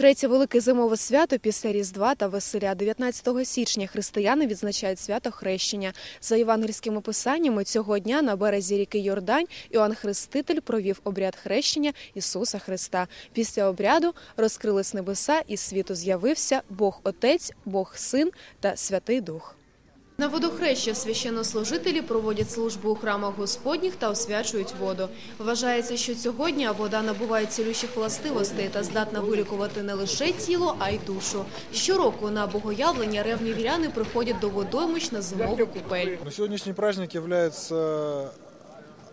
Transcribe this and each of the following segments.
Третє велике зимове свято після Різдва та Веселя. 19 січня християни відзначають свято Хрещення. За євангельськими писаннями цього дня на березі ріки Йордань Іоанн Хреститель провів обряд хрещення Ісуса Христа. Після обряду розкрились небеса, і світу з'явився Бог Отець, Бог Син та Святий Дух. На водохреща священнослужителі проводять службу у храмах Господніх та освячують воду. Вважається, що цього дня вода набуває цілющих властивостей та здатна вилікувати не лише тіло, а й душу. Щороку на богоявлення ревні віряни приходять до водоймищ на зимову купель. Но сегодняшний праздник является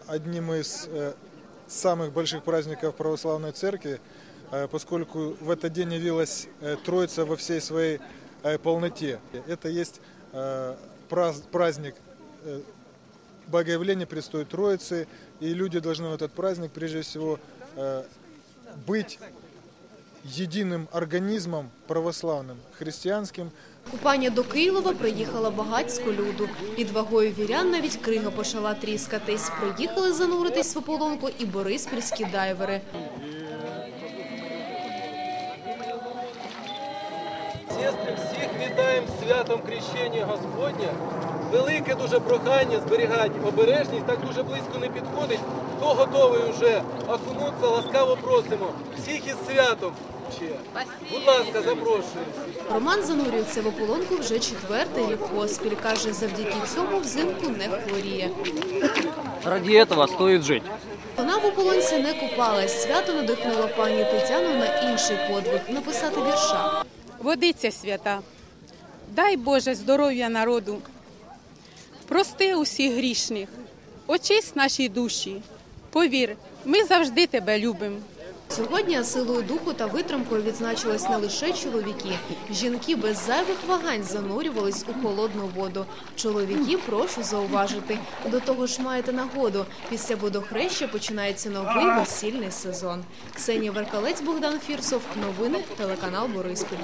одним из э, самых больших праздников православной церкви, э, поскольку в этот день явилась э, Троица во всей своей э, полноте. Это есть э, праз- праздник э, Богоявления Престой Троицы, и люди должны в этот праздник прежде всего э, быть единым организмом православным, христианским, Купання до Києва приїхала багатсько люду. Під вагою вірян навіть крига почала тріскатись. Приїхали зануритись в ополонку і бориспільські дайвери. Сестри, всіх вітаємо святом Крещення Господня. Велике дуже прохання зберігати обережність, так дуже близько не підходить. Хто готовий вже окунутися, ласкаво просимо. Всіх із святом. Будь ласка, запрошую. Роман занурюється в ополонку вже четвертий рік поспіль. Каже, завдяки цьому взимку не хворіє. Ради этого стоит жить. Вона в ополонці не купалась. Свято надихнуло пані Тетяну на інший подвиг – написати вірша. Водиця свята, дай Боже здоров'я народу, прости усіх грішних, очисть наші душі. Повір, ми завжди тебе любимо. Сьогодні силою духу та витримкою відзначились не лише чоловіки. Жінки без зайвих вагань занурювались у холодну воду. Чоловіки, прошу зауважити. До того ж маєте нагоду. Після водохреща починається новий весільний сезон. Ксенія Веркалець, Богдан Фірсов. Новини телеканал Бориспіль.